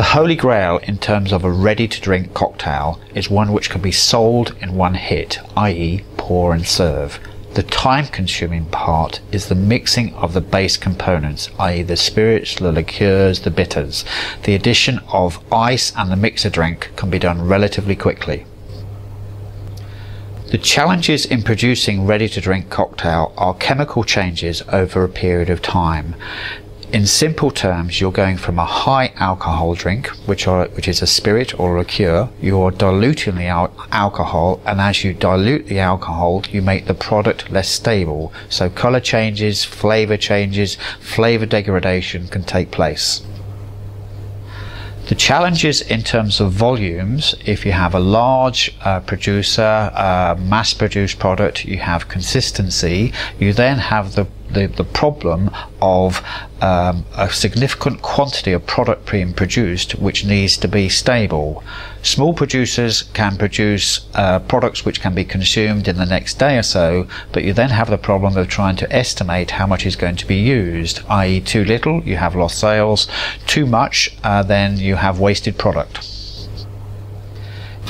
The holy grail in terms of a ready to drink cocktail is one which can be sold in one hit, i.e., pour and serve. The time consuming part is the mixing of the base components, i.e. the spirits, the liqueurs, the bitters. The addition of ice and the mixer drink can be done relatively quickly. The challenges in producing ready to drink cocktail are chemical changes over a period of time. In simple terms, you're going from a high alcohol drink, which are which is a spirit or a liqueur. You're diluting the al- alcohol, and as you dilute the alcohol, you make the product less stable. So color changes, flavor changes, flavor degradation can take place. The challenges in terms of volumes, if you have a large uh, producer, uh, mass produced product, you have consistency, you then have the the, the problem of um, a significant quantity of product being produced which needs to be stable. Small producers can produce uh, products which can be consumed in the next day or so, but you then have the problem of trying to estimate how much is going to be used, i.e., too little, you have lost sales, too much, uh, then you have wasted product.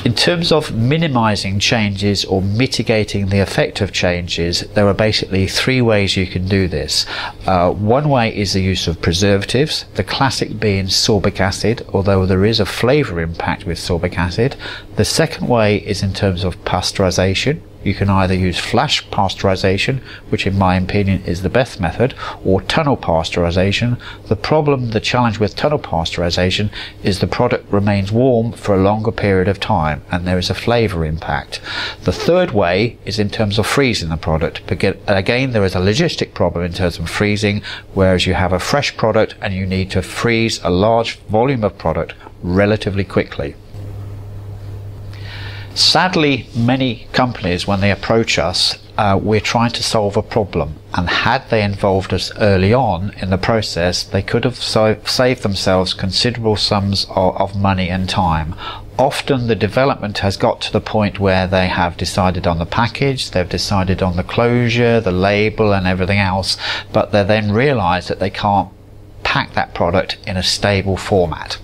In terms of minimizing changes or mitigating the effect of changes, there are basically three ways you can do this. Uh, one way is the use of preservatives, the classic being sorbic acid, although there is a flavor impact with sorbic acid. The second way is in terms of pasteurization, you can either use flash pasteurization, which in my opinion is the best method, or tunnel pasteurization. The problem, the challenge with tunnel pasteurization is the product remains warm for a longer period of time and there is a flavor impact. The third way is in terms of freezing the product. Again, there is a logistic problem in terms of freezing, whereas you have a fresh product and you need to freeze a large volume of product relatively quickly. Sadly, many companies, when they approach us, uh, we're trying to solve a problem. And had they involved us early on in the process, they could have so saved themselves considerable sums of, of money and time. Often the development has got to the point where they have decided on the package, they've decided on the closure, the label, and everything else, but they then realize that they can't pack that product in a stable format.